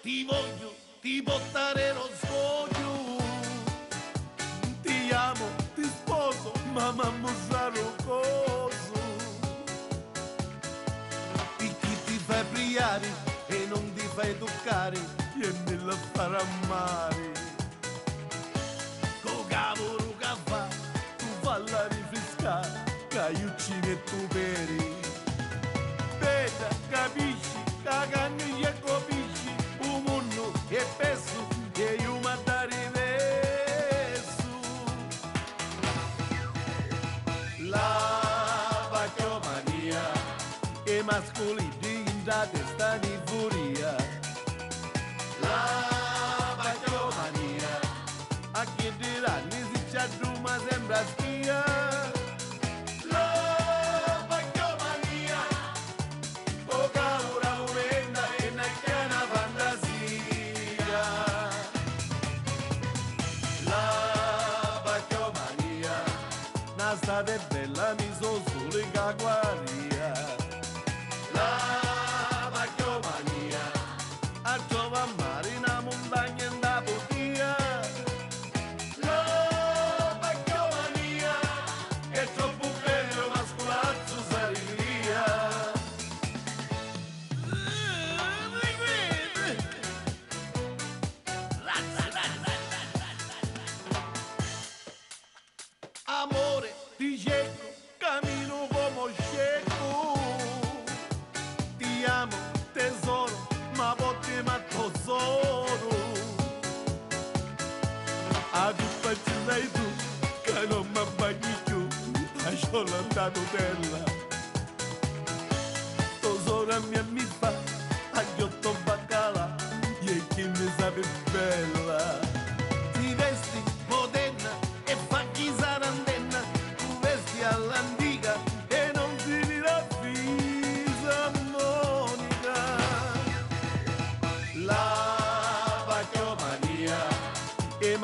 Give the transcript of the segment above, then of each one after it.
ti voglio, ti portare lo sfoglio. Ti amo, ti sposo, ma mamma sarò coso. Di chi ti fai brillare e non ti fai toccare, vieni a fare amare. Con cavolo che fa, tu falla rifrescare, che io ci metto peri. Bella, capisci, che de Tijeco, caminho como chego. Te amo, tesouro, mas vou te matar tesouro. Ave patinaido, cano mambanicho, a Jolanda tá do dela. Tesoura é minha amiga, a Giotomba bacala, e que me sabe bela.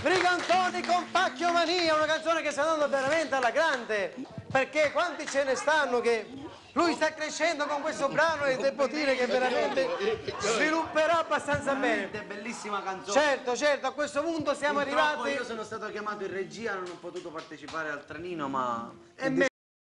Brigantoni con Pacchio Mania, una canzone che sta andando veramente alla grande, perché quanti ce ne stanno che lui sta crescendo con questo brano e devo dire che veramente svilupperà abbastanza bene. È bellissima canzone. Certo, certo, a questo punto siamo Purtroppo arrivati Io sono stato chiamato in regia, non ho potuto partecipare al tranino, ma